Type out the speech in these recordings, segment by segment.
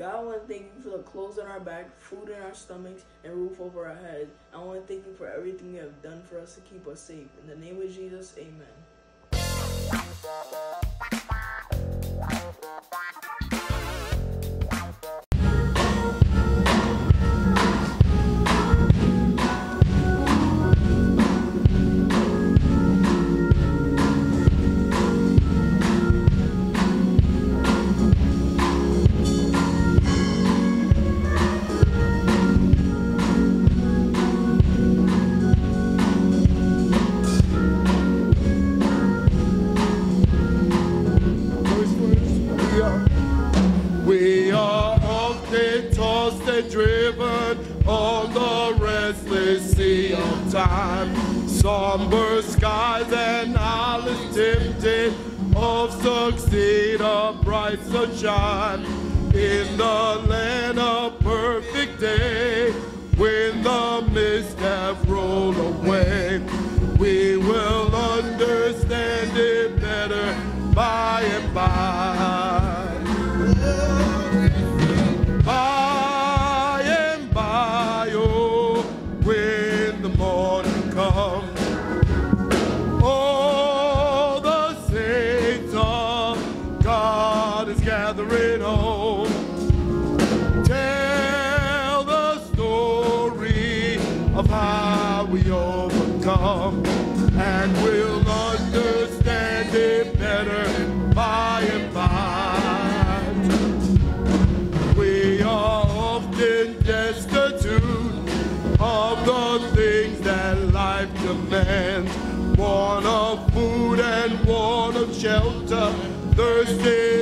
God, I want to thank you for the clothes on our back, food in our stomachs, and roof over our heads. I want to thank you for everything you have done for us to keep us safe. In the name of Jesus, amen. and we'll understand it better by and by. We are often destitute of the things that life demands. One of food and one of shelter, thirsty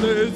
Listen.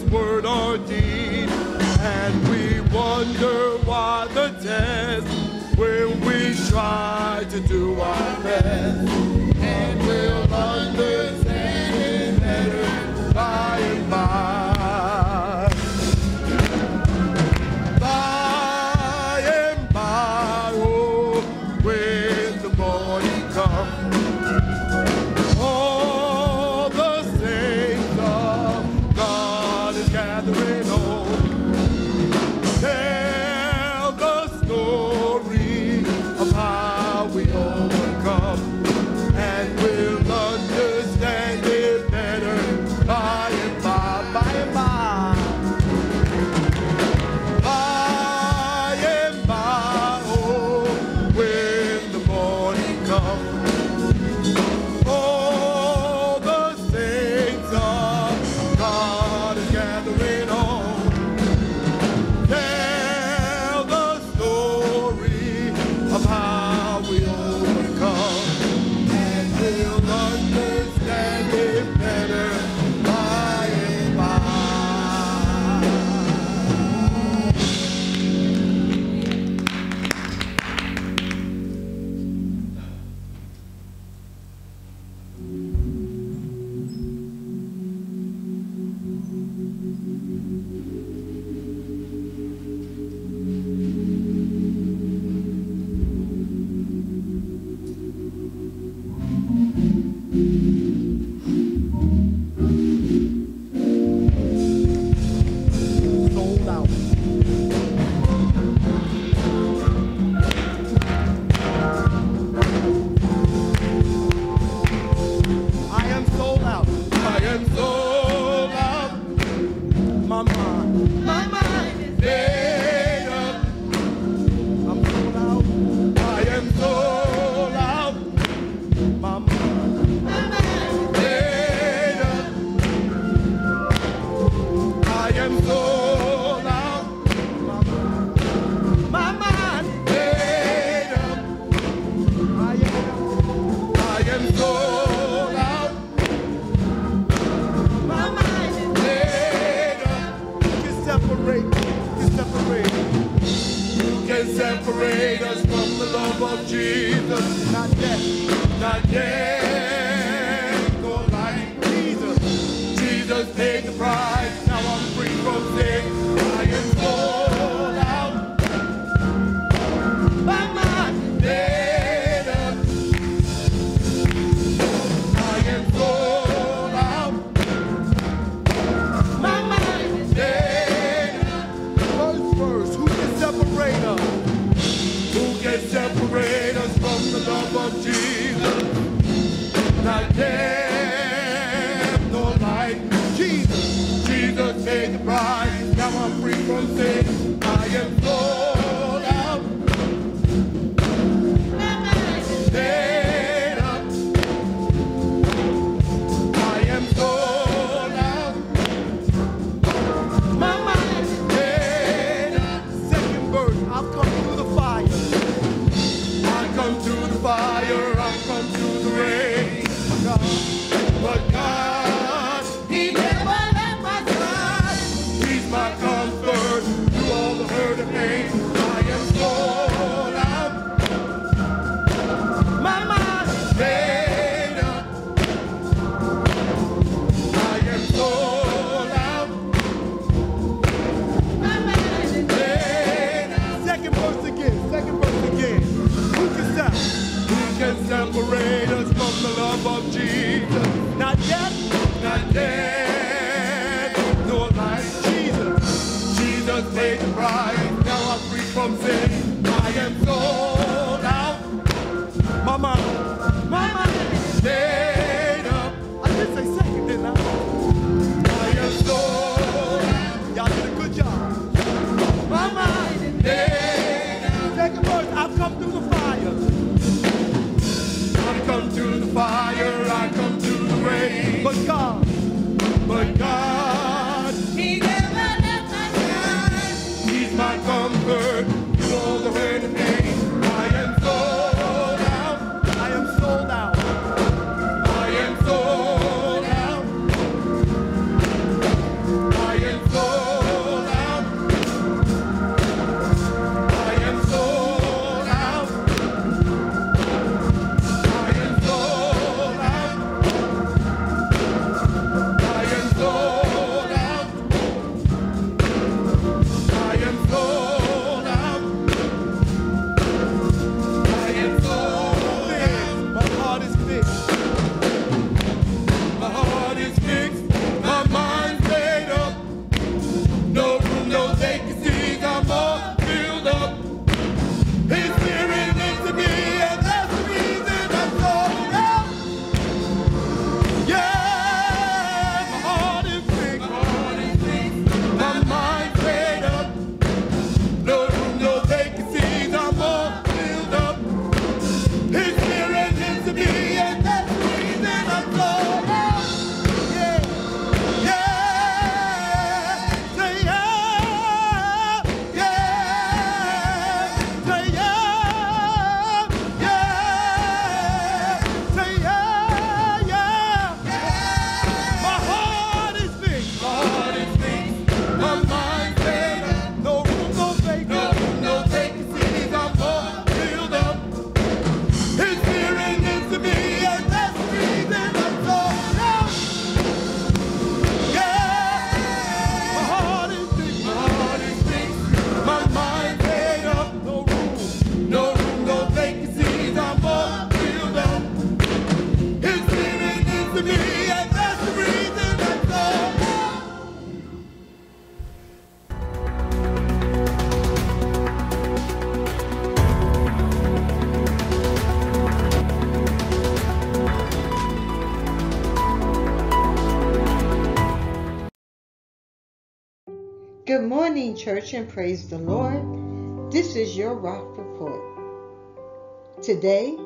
church and praise the Lord. This is your Rock Report. Today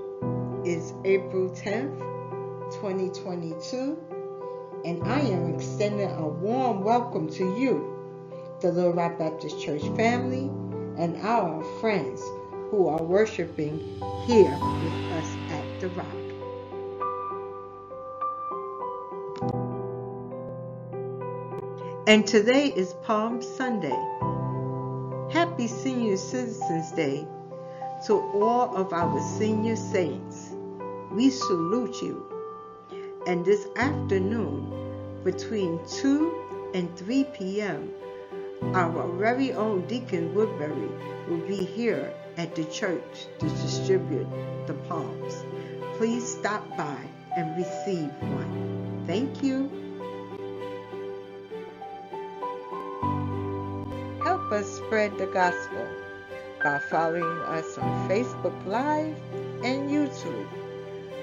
is April 10th, 2022, and I am extending a warm welcome to you, the Little Rock Baptist Church family, and our friends who are worshiping here with us at the Rock. And today is Palm Sunday. Happy Senior Citizens Day to all of our senior saints. We salute you. And this afternoon, between 2 and 3 p.m., our very own Deacon Woodbury will be here at the church to distribute the palms. Please stop by and receive one. Thank you. Us spread the gospel by following us on Facebook Live and YouTube,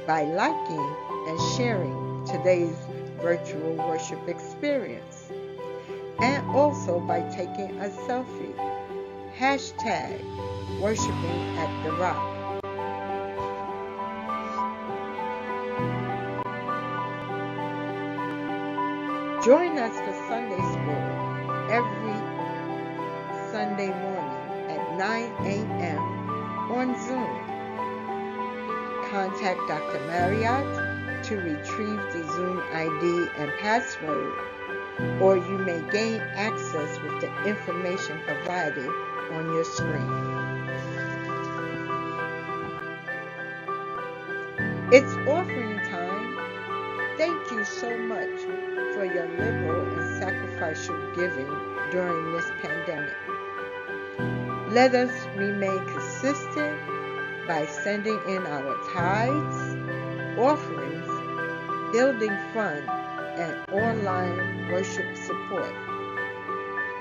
by liking and sharing today's virtual worship experience, and also by taking a selfie. Hashtag worshiping at the rock. Join us for Sunday School every Sunday morning at 9 a.m. on Zoom. Contact Dr. Marriott to retrieve the Zoom ID and password, or you may gain access with the information provided on your screen. It's offering time. Thank you so much for your liberal and sacrificial giving during this pandemic. Let us remain consistent by sending in our tithes, offerings, building fund, and online worship support.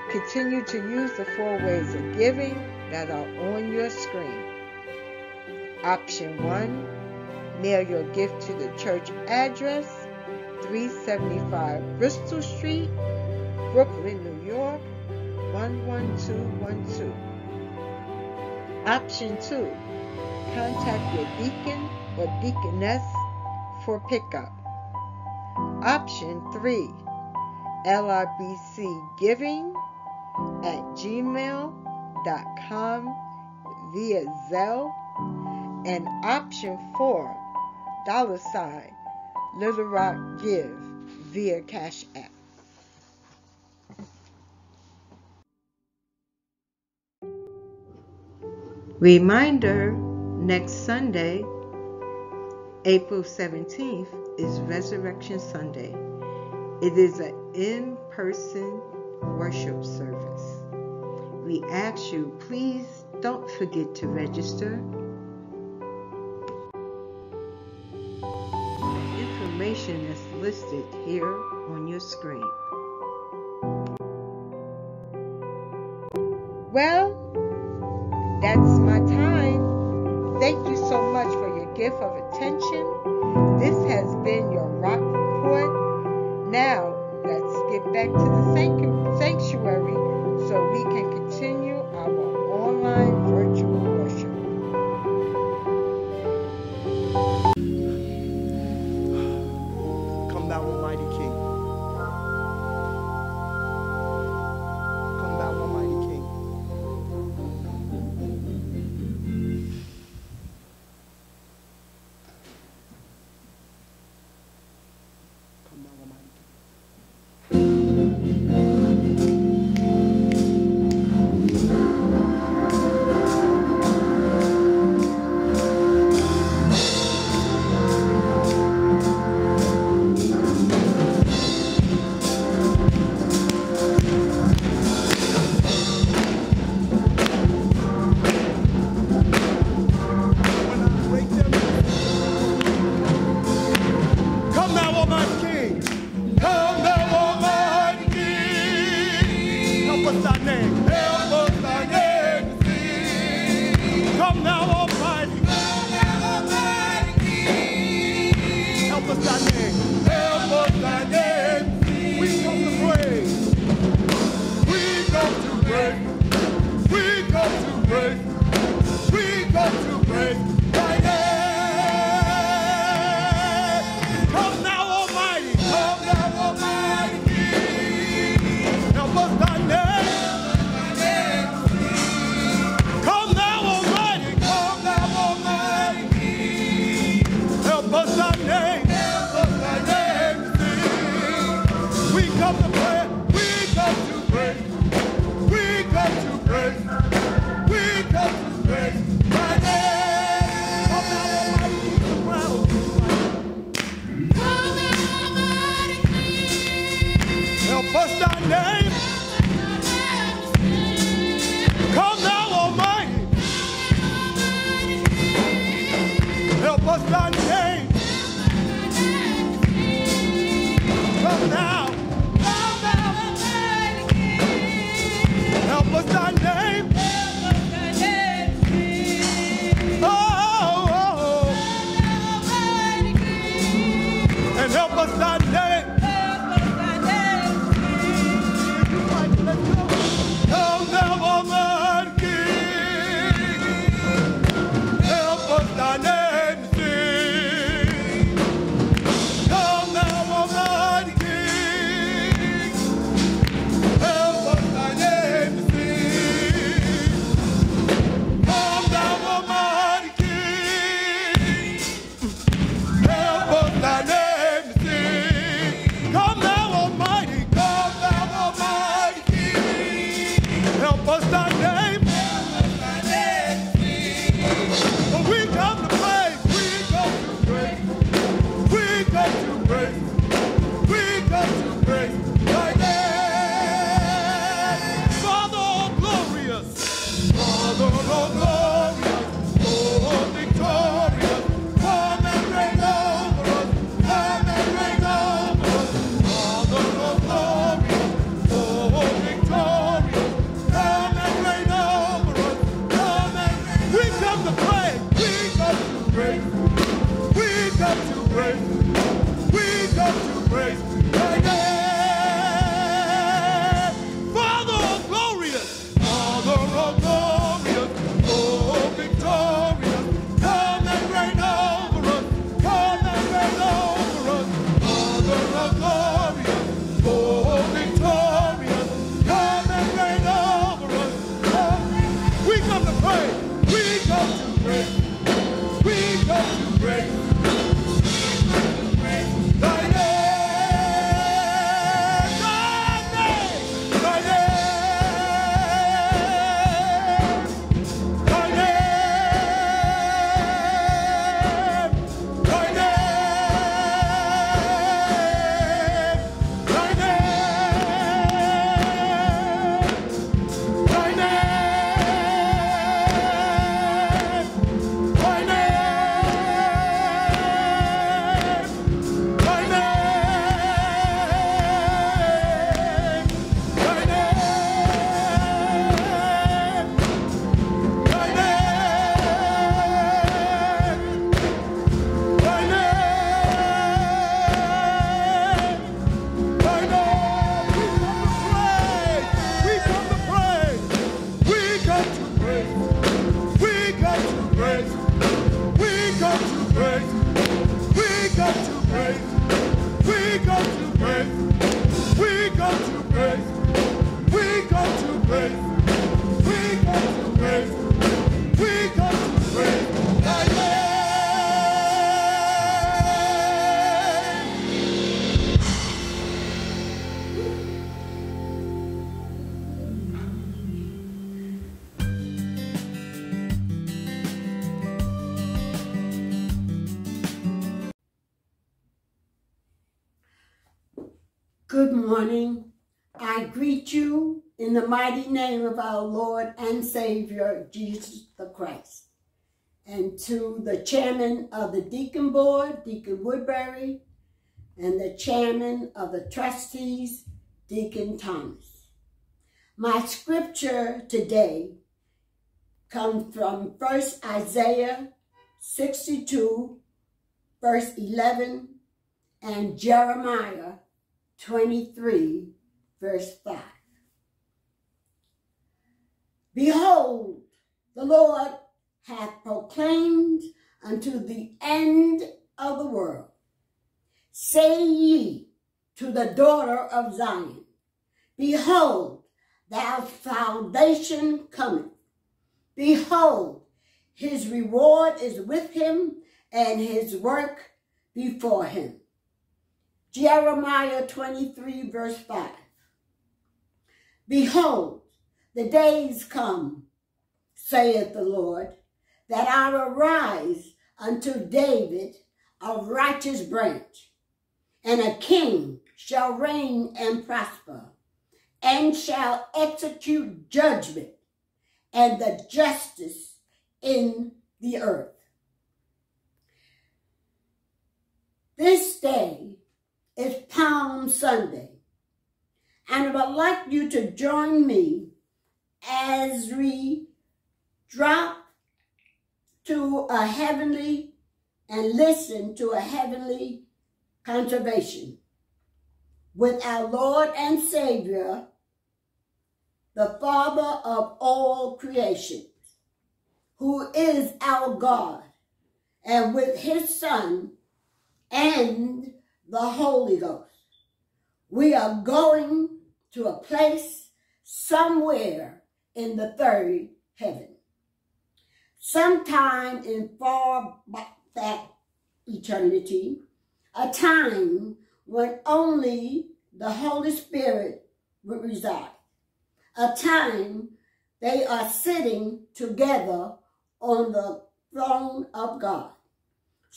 Continue to use the four ways of giving that are on your screen. Option 1 Mail your gift to the church address 375 Bristol Street, Brooklyn, New York 11212. Option 2 Contact your deacon or deaconess for pickup. Option 3 LRBC Giving at gmail.com via Zelle. And option 4 dollar sign Little Rock Give via Cash App. Reminder next Sunday, April 17th, is Resurrection Sunday. It is an in person worship service. We ask you, please don't forget to register. Information is listed here on your screen. Well, gift of attention. name. the mighty name of our Lord and Savior, Jesus the Christ. And to the chairman of the deacon board, Deacon Woodbury, and the chairman of the trustees, Deacon Thomas. My scripture today comes from First Isaiah 62, verse 11, and Jeremiah 23, verse 5. Behold, the Lord hath proclaimed unto the end of the world. Say ye to the daughter of Zion, Behold, thy foundation cometh. Behold, his reward is with him, and his work before him. Jeremiah 23, verse 5. Behold, the days come, saith the Lord, that I will rise unto David a righteous branch, and a king shall reign and prosper, and shall execute judgment and the justice in the earth. This day is Palm Sunday, and I would like you to join me as we drop to a heavenly and listen to a heavenly conservation with our Lord and Savior, the Father of all creation, who is our God, and with his Son and the Holy Ghost. We are going to a place somewhere in the third heaven. Sometime in far back eternity, a time when only the Holy Spirit would reside. A time they are sitting together on the throne of God.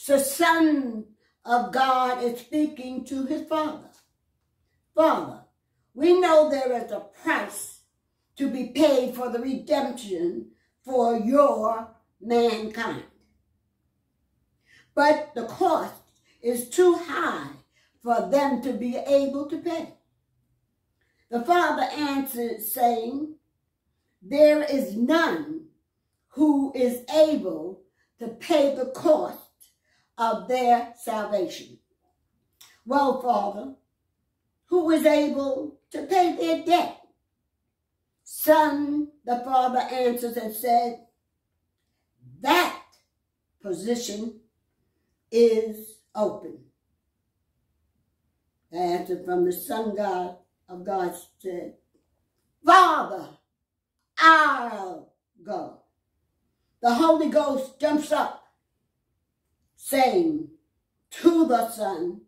The Son of God is speaking to his Father. Father, we know there is a price to be paid for the redemption for your mankind. But the cost is too high for them to be able to pay. The father answered, saying, There is none who is able to pay the cost of their salvation. Well, Father, who is able to pay their debt? Son, the father answers and said, that position is open. The answer from the Son God of God said, Father, I'll go. The Holy Ghost jumps up, saying to the Son,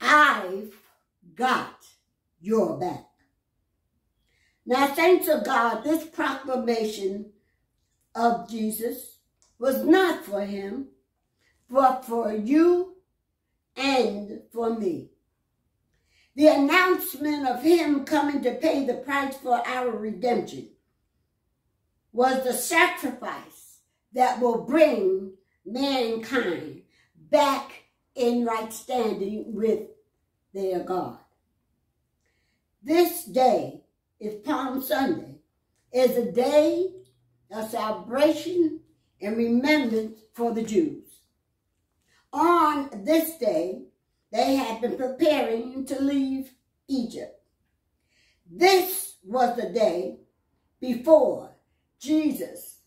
I've got your back. Now, thanks to God, this proclamation of Jesus was not for him, but for you and for me. The announcement of him coming to pay the price for our redemption was the sacrifice that will bring mankind back in right standing with their God. This day is Palm Sunday, is a day of celebration and remembrance for the Jews. On this day, they had been preparing to leave Egypt. This was the day before Jesus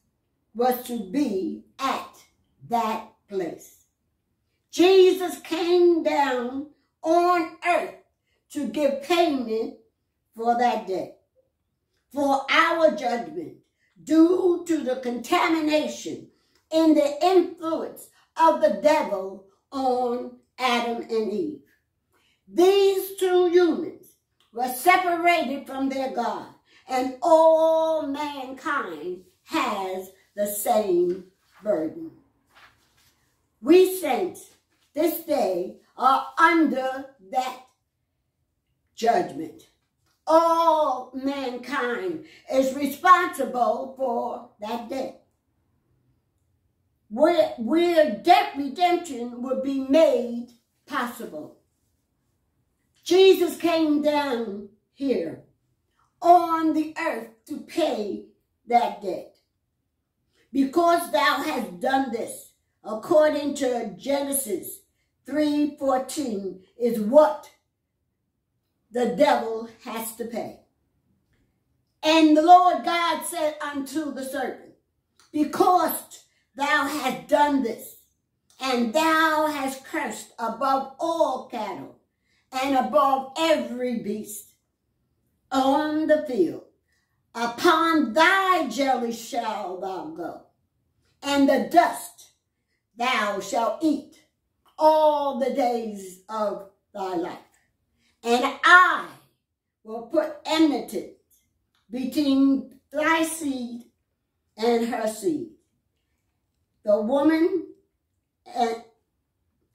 was to be at that place. Jesus came down on earth to give payment for that day, for our judgment, due to the contamination and the influence of the devil on Adam and Eve. These two humans were separated from their God, and all mankind has the same burden. We saints this day are under that judgment all mankind is responsible for that debt. Where, where debt redemption would be made possible. Jesus came down here on the earth to pay that debt. Because thou hast done this, according to Genesis 3.14, is what the devil has to pay. And the Lord God said unto the serpent, Because thou hast done this, and thou hast cursed above all cattle, and above every beast on the field, upon thy jelly shall thou go, and the dust thou shalt eat all the days of thy life. And I will put enmity between thy seed and her seed. The woman and,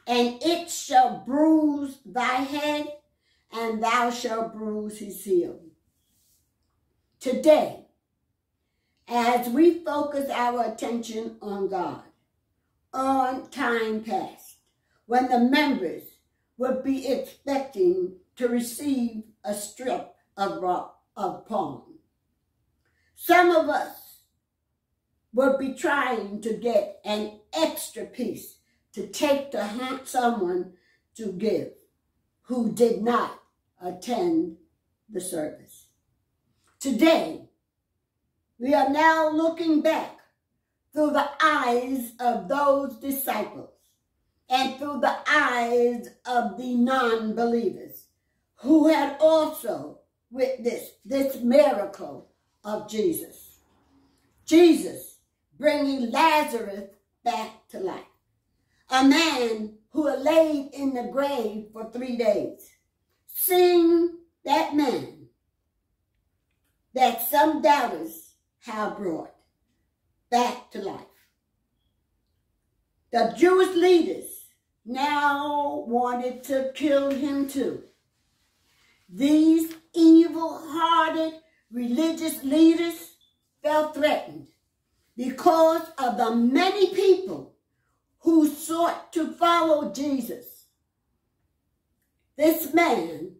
and it shall bruise thy head, and thou shalt bruise his heel. Today, as we focus our attention on God, on time past, when the members would be expecting to receive a strip of rock of palm. Some of us would be trying to get an extra piece to take to someone to give who did not attend the service. Today, we are now looking back through the eyes of those disciples and through the eyes of the non-believers who had also witnessed this miracle of Jesus. Jesus bringing Lazarus back to life. A man who had laid in the grave for three days. Seeing that man that some doubters have brought back to life. The Jewish leaders now wanted to kill him too. These evil-hearted religious leaders felt threatened because of the many people who sought to follow Jesus. This man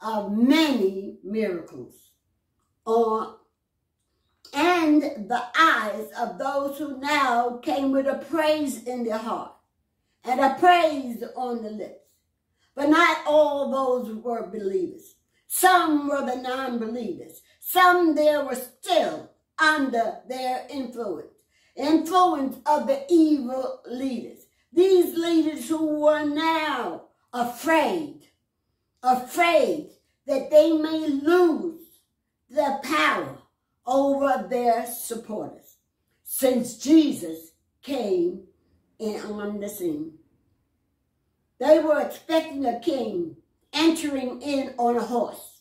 of many miracles and the eyes of those who now came with a praise in their heart and a praise on the lips. But not all those were believers. Some were the non-believers. Some there were still under their influence, influence of the evil leaders. These leaders who were now afraid, afraid that they may lose the power over their supporters since Jesus came in on the scene. They were expecting a king entering in on a horse,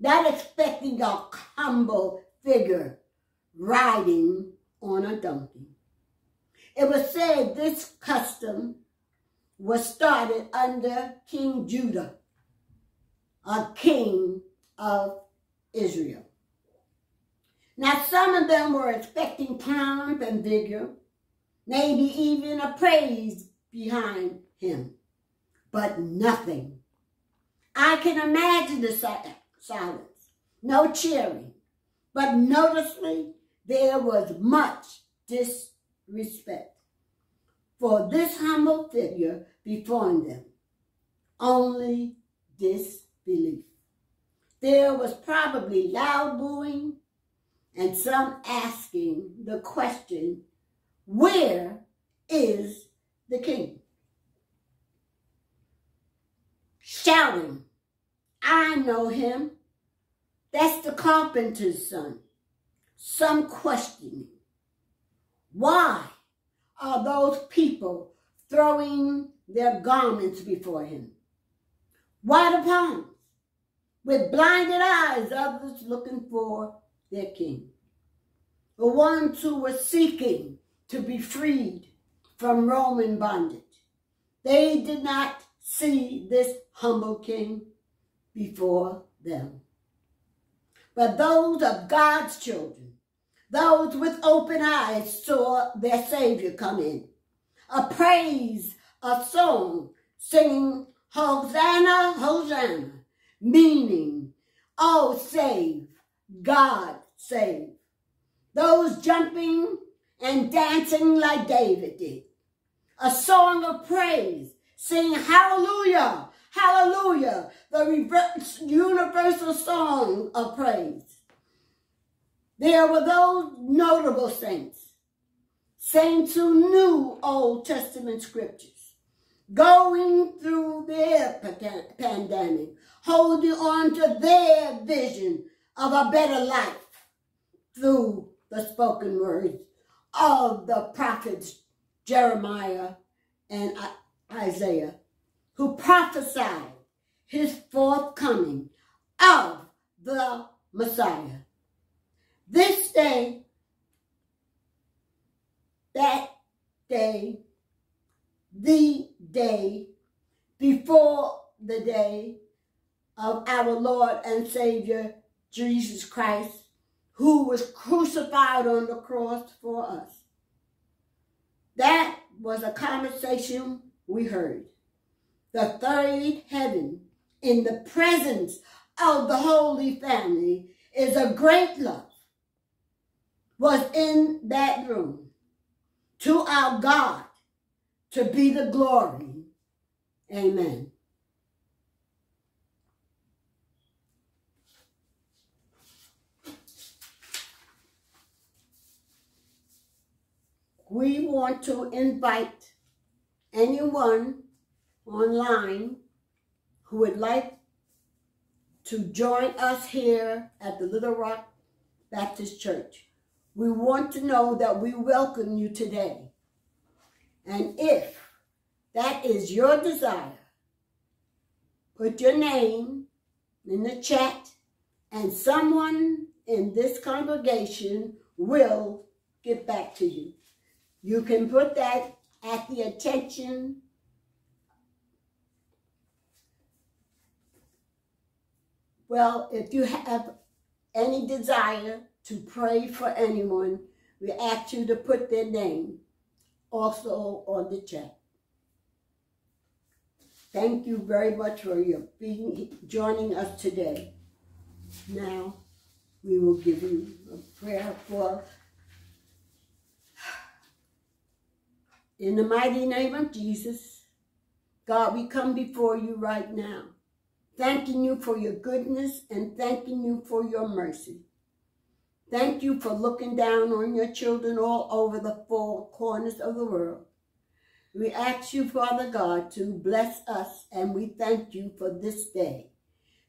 not expecting a humble figure riding on a donkey. It was said this custom was started under King Judah, a king of Israel. Now, some of them were expecting pomp and vigor, maybe even a praise behind him, but nothing. I can imagine the silence, no cheering, but noticeably there was much disrespect for this humble figure before them. Only disbelief. There was probably loud booing and some asking the question, where is the king? Shouting, I know him. That's the carpenter's son. Some questioning. Why are those people throwing their garments before him? Why the palms? With blinded eyes, others looking for their king. The ones who were seeking to be freed from Roman bondage. They did not see this humble king before them. But those of God's children, those with open eyes saw their Savior come in. A praise, a song, singing, Hosanna, Hosanna, meaning, oh, save, God save. Those jumping and dancing like David did. A song of praise, sing hallelujah, hallelujah, the universal song of praise. There were those notable saints, saints who knew Old Testament scriptures, going through their pandemic, holding on to their vision of a better life through the spoken words of the prophets Jeremiah and Isaiah, who prophesied his forthcoming of the Messiah. This day, that day, the day before the day of our Lord and Savior, Jesus Christ, who was crucified on the cross for us. That was a conversation we heard. The third heaven, in the presence of the Holy Family, is a great love, was in that room. To our God, to be the glory. Amen. We want to invite anyone online who would like to join us here at the Little Rock Baptist Church. We want to know that we welcome you today. And if that is your desire, put your name in the chat and someone in this congregation will get back to you. You can put that at the attention Well, if you have any desire to pray for anyone, we ask you to put their name also on the chat. Thank you very much for your being joining us today. Now, we will give you a prayer for In the mighty name of Jesus, God, we come before you right now, thanking you for your goodness and thanking you for your mercy. Thank you for looking down on your children all over the four corners of the world. We ask you, Father God, to bless us, and we thank you for this day.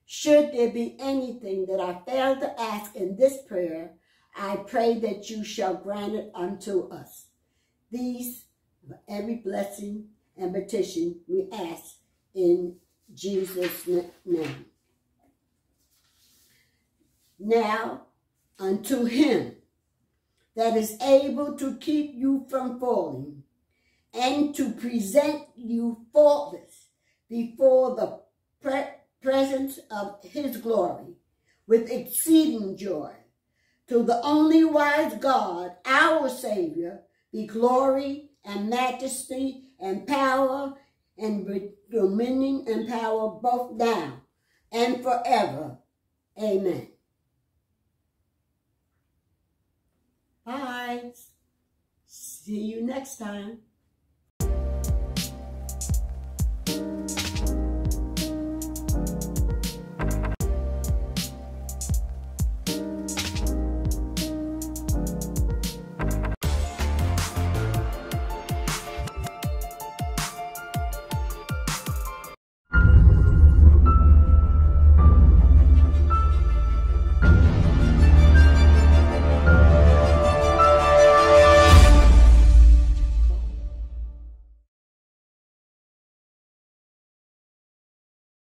Should there be anything that I fail to ask in this prayer, I pray that you shall grant it unto us. These every blessing and petition we ask in Jesus' name. Now unto him that is able to keep you from falling and to present you faultless before the pre presence of his glory with exceeding joy. To the only wise God, our Savior, be glory and majesty and power and dominion and power both now and forever. Amen. Bye. See you next time.